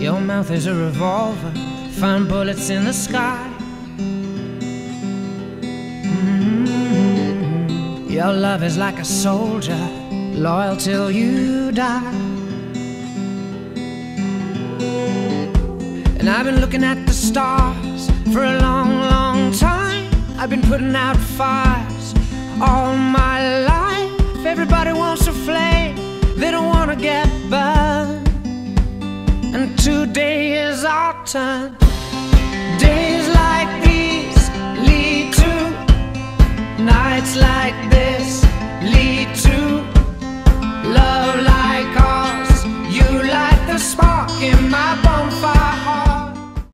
Your mouth is a revolver, find bullets in the sky. Mm-hmm. Your love is like a soldier, loyal till you die. And I've been looking at the stars for a long, long time. I've been putting out fires today is our time. Days like these lead to nights like this lead to love like ours. You light the spark in my bonfire.